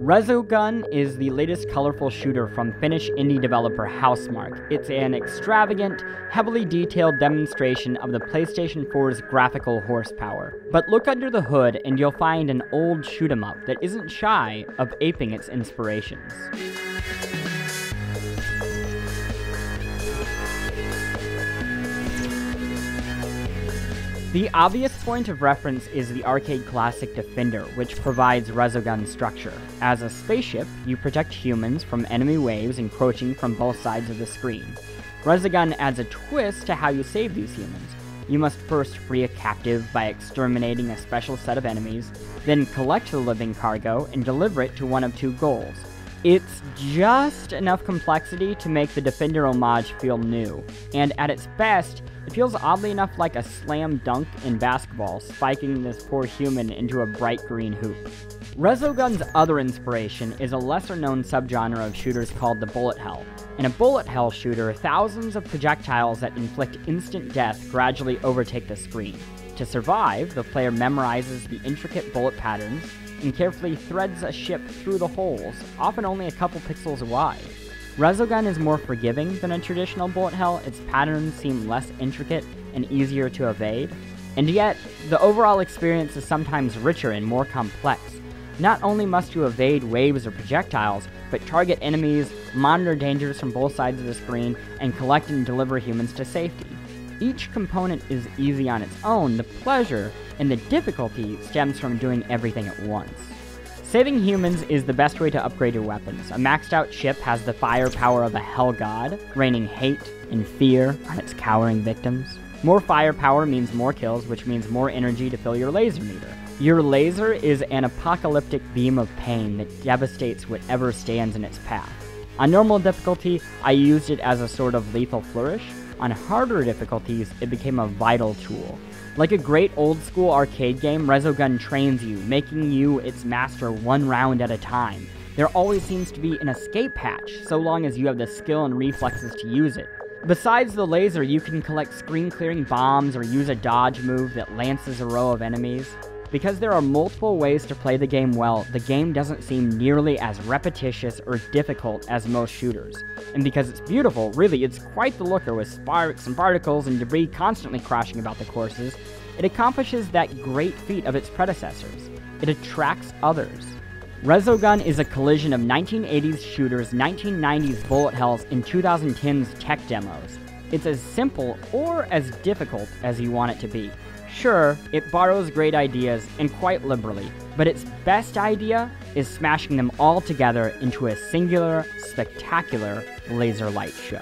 Resogun is the latest colorful shooter from Finnish indie developer Housemarque. It's an extravagant, heavily detailed demonstration of the PlayStation 4's graphical horsepower. But look under the hood and you'll find an old shoot 'em up that isn't shy of aping its inspirations. The obvious point of reference is the arcade classic Defender, which provides Resogun structure. As a spaceship, you protect humans from enemy waves encroaching from both sides of the screen. Resogun adds a twist to how you save these humans. You must first free a captive by exterminating a special set of enemies, then collect the living cargo and deliver it to one of two goals. It's just enough complexity to make the Defender homage feel new, and at its best, it feels oddly enough like a slam dunk in basketball, spiking this poor human into a bright green hoop. Resogun's other inspiration is a lesser known subgenre of shooters called the bullet hell. In a bullet hell shooter, thousands of projectiles that inflict instant death gradually overtake the screen. To survive, the player memorizes the intricate bullet patterns and carefully threads a ship through the holes, often only a couple pixels wide. Resogun is more forgiving than a traditional bullet hell, its patterns seem less intricate and easier to evade, and yet, the overall experience is sometimes richer and more complex. Not only must you evade waves or projectiles, but target enemies, monitor dangers from both sides of the screen, and collect and deliver humans to safety. Each component is easy on its own, the pleasure and the difficulty stems from doing everything at once. Saving humans is the best way to upgrade your weapons. A maxed out ship has the firepower of a hell god, raining hate and fear on its cowering victims. More firepower means more kills, which means more energy to fill your laser meter. Your laser is an apocalyptic beam of pain that devastates whatever stands in its path. On normal difficulty, I used it as a sort of lethal flourish. On harder difficulties, it became a vital tool. Like a great old school arcade game, Resogun trains you, making you its master one round at a time. There always seems to be an escape hatch, so long as you have the skill and reflexes to use it. Besides the laser, you can collect screen clearing bombs or use a dodge move that lances a row of enemies. Because there are multiple ways to play the game well, the game doesn't seem nearly as repetitious or difficult as most shooters. And because it's beautiful, really, it's quite the looker with sparks and particles and debris constantly crashing about the courses, it accomplishes that great feat of its predecessors. It attracts others. Resogun is a collision of 1980s shooters, 1990s bullet hells, and 2010's tech demos. It's as simple or as difficult as you want it to be. Sure, it borrows great ideas, and quite liberally, but its best idea is smashing them all together into a singular, spectacular laser light show.